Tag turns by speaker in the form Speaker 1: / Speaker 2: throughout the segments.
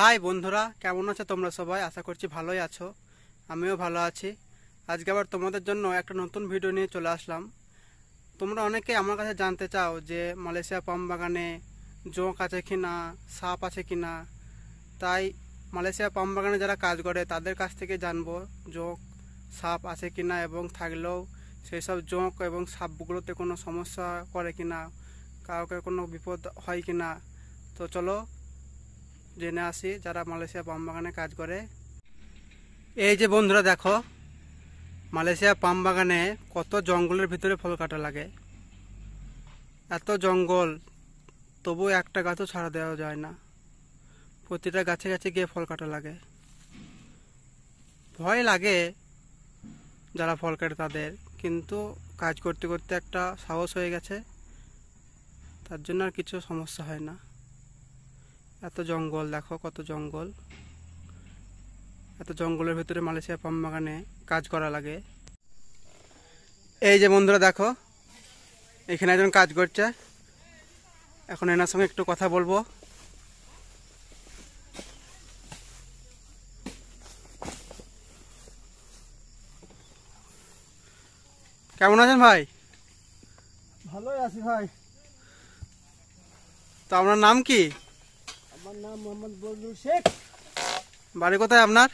Speaker 1: High বন্ধুরা, কেমন আছো তোমরা সবাই? আশা করছি ভালোই আছো। আমিও ভালো আছি। আজকে আবার তোমাদের জন্য একটা নতুন ভিডিও নিয়ে চলে আসলাম। তোমরা অনেকেই আমার কাছে জানতে চাও যে মালয়েশিয়া পাম বাগানে জোঁক আছে কি না সাপ আছে কি না তাই মালয়েশিয়া পাম বাগানে যারা কাজ করে, তাদের কাছ থেকে জানব জোঁক, সাপ আছে কি না এবং থাকলেও সেই সব জোঁক এবং সাপগুলোতে কোনো সমস্যা করে কি না কাউকে কোনো বিপদ হয় কি না তো চলো জেনে আসি, যারা মালয়েশিয়া পাম বাগানে কাজ করে। এই যে বন্ধুরা দেখো, মালয়েশিয়া পাম বাগানে কত জঙ্গলের ভিতরে ফল কাটা লাগে। এত জঙ্গল, তবু একটা গাছও ছাড়া দেওয়া যায় না। প্রতিটা গাছে গাছে গিয়ে ফল কাটা লাগে। ভয় লাগে যারা ফল কাটে তাদের, কিন্তু কাজ করতে করতে একটা সাহস হয়ে গেছে। তার জন্য আর কিছু সমস্যা হয় না। এত জঙ্গল দেখো কত জঙ্গল। এত জঙ্গলের ভিতরে মালয়েশিয়া পাম বাগানে কাজ করা লাগে। এই যে বন্ধুরা দেখো এখানে একজন কাজ করছে। এখন এনার সঙ্গে একটু কথা বলব। কেমন আছেন ভাই?
Speaker 2: ভালোই আছি ভাই।
Speaker 1: তো আপনার নাম কি?
Speaker 2: আমার নাম মোহাম্মদ বজলুল শেখ।
Speaker 1: বাড়ি কোথায় আপনার?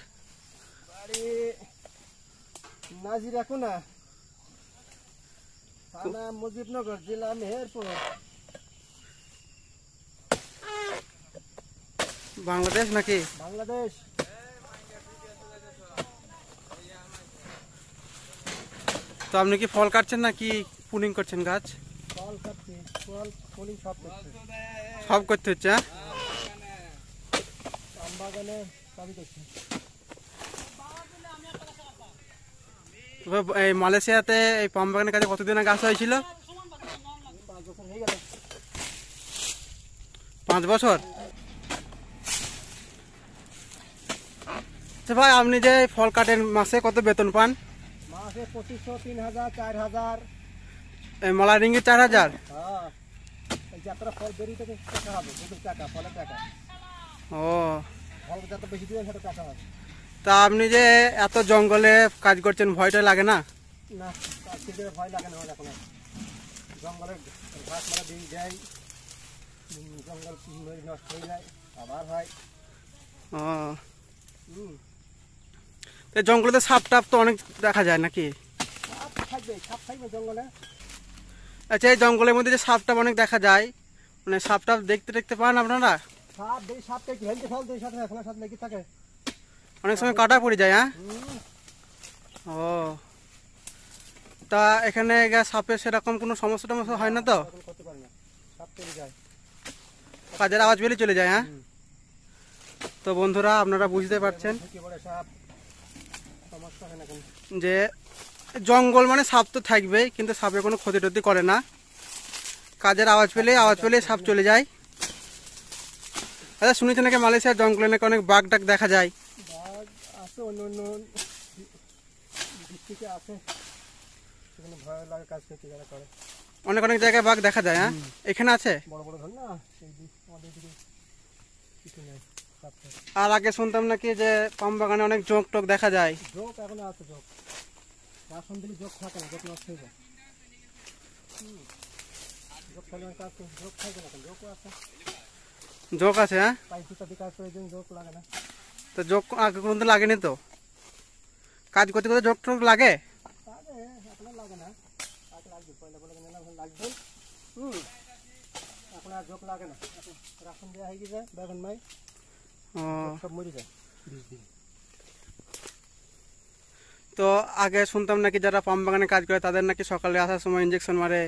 Speaker 2: বাড়ি নাজির না থানা মুজিবনগর জেলা মেহেরপুর।
Speaker 1: বাংলাদেশ নাকি?
Speaker 2: বাংলাদেশ।
Speaker 1: তো আপনি কি ফল কাটছেন নাকি পুলিং করছেন গাছ?
Speaker 2: ফল খাচ্ছি ফল ফলি সব করছে।
Speaker 1: সব করতে হচ্ছে হ্যাঁ?
Speaker 2: বাগানে সবই করছি।
Speaker 1: তবে এই মালয়েশিয়াতে এই পাম বাগানের কাছে কতদিন আগে আসা হয়েছিল?
Speaker 2: পাঁচ বছর?
Speaker 1: আচ্ছা ভাই আপনি যে ফল কাটেন মাসে কত বেতন পান?
Speaker 2: মাসে পঁচিশশো তিন হাজার চার হাজার।
Speaker 1: এই মালা রিঙ্গি চার হাজার?
Speaker 2: হ্যাঁ।
Speaker 1: ও। তা আপনি যে এত জঙ্গলে কাজ করছেন ভয়টা লাগে না?
Speaker 2: না ভয় লাগে না এখন জঙ্গলের ঘাস মারা দিন যায় জঙ্গল নষ্ট হয়ে যায় আবার হয়।
Speaker 1: ও।
Speaker 2: হুম।
Speaker 1: তো জঙ্গলে সাপ টাপ তো অনেক দেখা যায় নাকি?
Speaker 2: সাপ সাপ থাকবে জঙ্গলে।
Speaker 1: আচ্ছা এই জঙ্গলের মধ্যে যে সাপ টাপ অনেক দেখা যায় মানে সাপ টাপ দেখতে দেখতে পান আপনারা?
Speaker 2: সাপ দেই সাপটা কি হেলতে ফেলতে সাথে এখন সাথে লেগে থাকে।
Speaker 1: অনেক সময় কাটা পড়ে যায় হ্যাঁ? ও। তা এখানে সাপের সেরকম কোনো সমস্যা টমস্যা হয় না তো? কাজের আওয়াজ পেলে চলে যায় হ্যাঁ? তো বন্ধুরা আপনারা বুঝতে পারছেন যে জঙ্গল মানে সাপ তো থাকবেই কিন্তু সাপের কোনো ক্ষতি টতি করে না। কাজের আওয়াজ পেলে আওয়াজ পেলে সাপ চলে যায়। আচ্ছা শুনেছি নাকি মালয়েশিয়ার জঙ্গলে নাকি অনেক বাঘ টাক দেখা যায়?
Speaker 2: বাঘ আছে অন্য অন্য ডিস্ট্রিক্টে আছে। সেখানে ভয় লাগে কাজ করতে যারা করে।
Speaker 1: অনেক অনেক জায়গায় বাঘ দেখা যায় হ্যাঁ? এখানে আছে?
Speaker 2: বড় বড় ধর না সেই দিক আমাদের দিকে কিছু নেই
Speaker 1: আর আগে শুনতাম নাকি যে পাম বাগানে অনেক জোঁক টোক দেখা যায়?
Speaker 2: এখনও আছে যোগ রাশন দিলে যোগ থাকে না নষ্ট হয়ে যায়। কাজ থাকে আছে।
Speaker 1: জোঁক আছে হ্যাঁ? তো জোঁক আগে কোনো লাগেনি তো? কাজ করতে করতে জোঁক টোক লাগে? তো আগে শুনতাম নাকি যারা পাম বাগানে কাজ করে তাদের নাকি সকালে আসার সময় ইঞ্জেকশন মারে?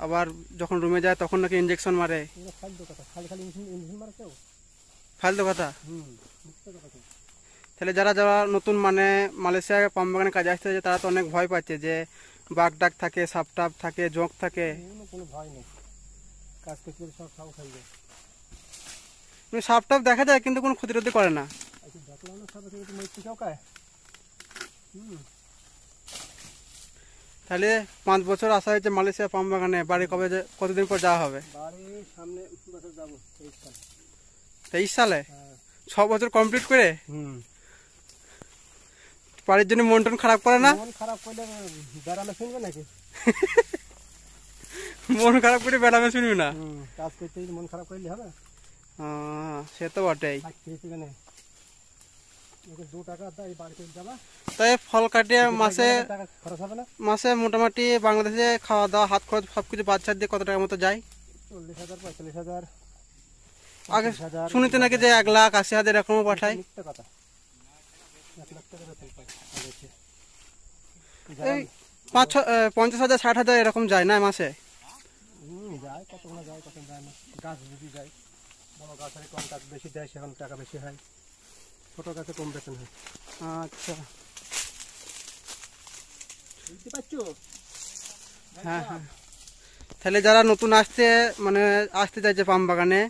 Speaker 1: আবার যখন রুমে যায় তখন নাকি ইঞ্জেকশন মারে।
Speaker 2: ফালতু কথা।
Speaker 1: তাহলে যারা যারা নতুন মানে মালয়েশিয়ায় পাম বাগানে কাজে আসতে তারা তো অনেক ভয় পাচ্ছে যে বাঘ ডাক থাকে সাপ টাপ থাকে জোঁক থাকে।
Speaker 2: কোনো ভয় নেই। কাজ করতে সব সাহস যায়।
Speaker 1: মানে সাপ টাপ দেখা যায় কিন্তু কোনো ক্ষতি করে না।
Speaker 2: আচ্ছা দেখলাম না হুম।
Speaker 1: তাহলে পাঁচ বছর আসা হয়েছে মালয়েশিয়া পাম বাগানে। বাড়ি কবে কতদিন পর যাওয়া হবে?
Speaker 2: বাড়ি সামনে বছর যাব তেইশ সাল।
Speaker 1: তেইশ সালে?
Speaker 2: হ্যাঁ।
Speaker 1: ছ বছর কমপ্লিট করে?
Speaker 2: হুম।
Speaker 1: বাড়ির জন্য মন টন খারাপ করে না?
Speaker 2: মন খারাপ করলে বেড়ালে শুনবে নাকি?
Speaker 1: মন খারাপ করে বেড়ামে শুনবি না?
Speaker 2: কাজ করতে মন খারাপ করলে হবে।
Speaker 1: সে তো বটেই
Speaker 2: থাকতে সেখানে ওকে দু টাকা তাই
Speaker 1: ফল কাটিয়ে মাসে মাসে মোটামুটি বাংলাদেশে খাওয়া দাওয়া হাত খরচ সব কিছু বাচ্চার দিয়ে কত টাকার মতো যায়?
Speaker 2: চল্লিশ হাজার পঁয়তাল্লিশ হাজার
Speaker 1: আগে শুনিতে নাকি যে এক লাখ আশি হাজার এরকমও পাঠায়? এই পাঁচ ছ পঞ্চাশ হাজার ষাট হাজার এরকম যায় না মাসে?
Speaker 2: যায় কত যায় কত যায় না। গাছ বেশি যায় বড় গাছের কম গাছ বেশি দেয় সেখানে টাকা বেশি হয়। ছোট গাছে কম বেতন হয়।
Speaker 1: আচ্ছা।
Speaker 2: বুঝতে পারছ?
Speaker 1: হ্যাঁ হ্যাঁ। তাহলে যারা নতুন আসছে মানে আসতে চাইছে পাম বাগানে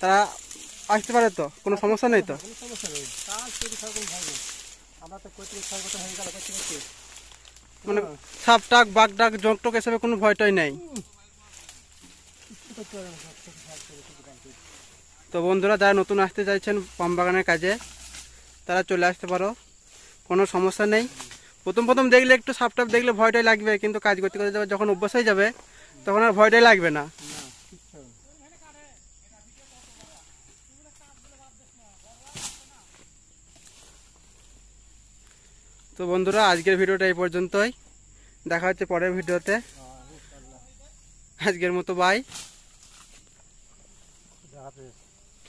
Speaker 1: তারা আসতে পারে তো? কোনো সমস্যা নেই তো?
Speaker 2: বছর হয়ে
Speaker 1: মানে সাপ টাক বাঘ ডাক জক টক এসবে কোনো ভয়টই নেই। তো বন্ধুরা যারা নতুন আসতে চাইছেন পাম বাগানের কাজে তারা চলে আসতে পারো। কোনো সমস্যা নেই। প্রথম প্রথম দেখলে একটু সাপ টাপ দেখলে ভয়টাই লাগবে, কিন্তু কাজ করতে করতে যখন অভ্যাস হয়ে যাবে, তখন আর ভয়টাই লাগবে না। তো বন্ধুরা, আজকের ভিডিওটা এই পর্যন্তই। দেখা হচ্ছে পরের ভিডিওতে। আজকের মতো বাই